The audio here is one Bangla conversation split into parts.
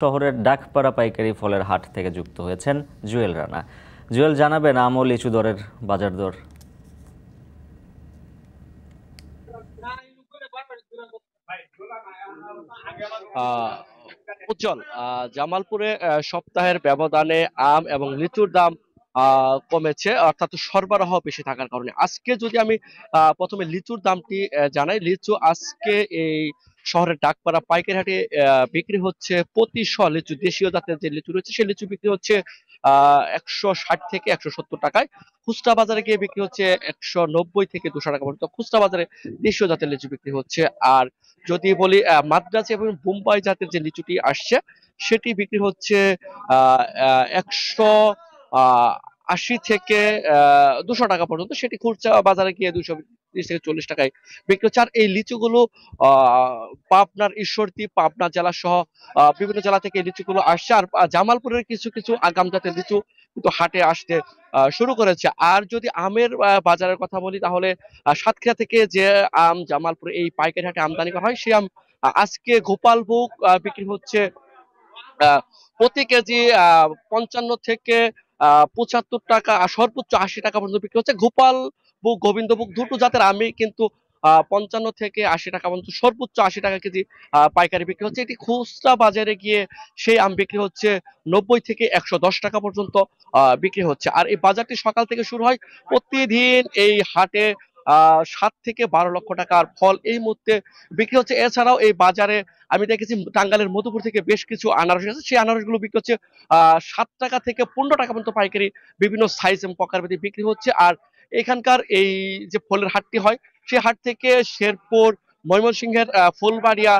শহরের ডাকপাড়া পাইকারি ফলের হাট থেকে যুক্ত হয়েছেন জুয়েল রানা। জুয়েল, জানাবেন আম ও লিচু দরের বাজার দর। উজ্জ্বল জামালপুরে সপ্তাহের ব্যবধানে আম এবং লিচুর দাম কমেছে, অর্থাৎ সরবরাহ বেশি থাকার কারণে। আজকে যদি আমি প্রথমে লিচুর দামটি জানাই। লিচু আজকে এই শহরের ডাকপাড়া পাইকারি হাটে বিক্রি হচ্ছে প্রতি শ লিচু, দেশীয় জাতের যে লিচু রয়েছে, সেই লিচু বিক্রি হচ্ছে একশো ষাট থেকে একশো সত্তর টাকায়। খুচরা বাজারে গিয়ে বিক্রি হচ্ছে একশো নব্বই থেকে দুশো টাকা পর্যন্ত। খুচরা বাজারে দেশীয় জাতের লিচু বিক্রি হচ্ছে। আর যদি বলি মাদ্রাজ এবং বোম্বাই জাতের যে লিচুটি আসছে, সেটি বিক্রি হচ্ছে একশো আশি থেকে দুশো টাকা পর্যন্ত। সেটি খুচরা বাজারে গিয়ে দুশো তিরিশ থেকে চল্লিশ টাকায় বিক্রি হচ্ছে। আর এই লিচুগুলো পাবনার ঈশ্বরদী, পাবনা জেলা সহ বিভিন্ন জেলা থেকে লিচুগুলো আসছে। আর জামালপুরের কিছু কিছু আগাম জাতের লিচু কিন্তু হাটে আসতে শুরু করেছে। আর যদি আমের বাজারের কথা বলি তাহলে সাতক্ষীরা থেকে যে আম জামালপুরে এই পাইকারি হাটে আমদানি করা হয়, সেই আম আজকে গোপালভোগ বিক্রি হচ্ছে প্রতি কেজি পঞ্চান্ন থেকে পঁচাত্তর টাকা সর্বোচ্চ আশি টাকা পর্যন্ত বিক্রি হচ্ছে। গোপাল বুক গোবিন্দভোগ, দুটো জাতের আমি কিন্তু পঞ্চান্ন থেকে আশি টাকা পর্যন্ত, সর্বোচ্চ আশি টাকা কেজি পাইকারি বিক্রি হচ্ছে। এটি খুচরা বাজারে গিয়ে সেই আম বিক্রি হচ্ছে নব্বই থেকে একশো দশ টাকা পর্যন্ত বিক্রি হচ্ছে। আর এই বাজারটি সকাল থেকে শুরু হয় প্রতিদিন এই হাটে সাত থেকে বারো লক্ষ টাকার ফল এই মুহূর্তে বিক্রি হচ্ছে। এছাড়াও এই বাজারে আমি দেখেছি টাঙ্গালের মধুপুর থেকে বেশ কিছু আনারস আছে সেই আনারসগুলো বিক্রি হচ্ছে সাত টাকা থেকে পনেরো টাকা পর্যন্ত পাইকারি বিভিন্ন সাইজ এবং প্রকারভেদে বিক্রি হচ্ছে। আর এখানকার এই যে ফলের হাটটি হয়, সেই হাট থেকে শেরপুর, ময়মনসিংহের ফুলবাড়িয়া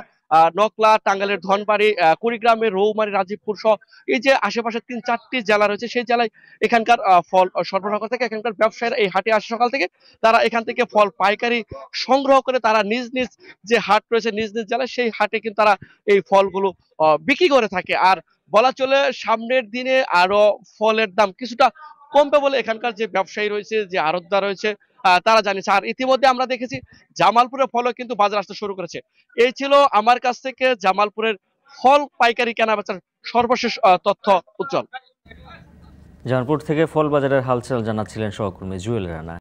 নকলা টাঙ্গালের ধনবাড়ি কুড়িগ্রামের রৌমারি, রাজীবপুর সহ এই যে আশেপাশে তিন, চারটি জেলা রয়েছে, সেই জেলায় এখানকার ফল সরবরাহ করে থাকে। এখানকার ব্যবসায়ীরা এই হাটে আসে সকাল থেকে। তারা এখান থেকে ফল, পাইকারি সংগ্রহ করে তারা নিজ নিজ যে হাট রয়েছে, নিজ নিজ জেলায় সেই হাটে কিন্তু তারা এই ফলগুলো বিক্রি করে থাকে। আর বলা চলে সামনের দিনে আরও ফলের দাম কিছুটা কমবে বলে এখানকার যে ব্যবসায়ী রয়েছে, যে আড়তদার রয়েছে তারা জানিয়েছে আর ইতিমধ্যে আমরা দেখেছি জামালপুরের ফলও কিন্তু বাজার আসতে শুরু করেছে। এই ছিল আমার কাছ থেকে জামালপুরের ফল পাইকারি কেনা বেচার সর্বশেষ তথ্য উজ্জ্বল। জামালপুর থেকে ফল বাজারের হালচাল জানাচ্ছিলেন সহকর্মী জুয়েল রানা।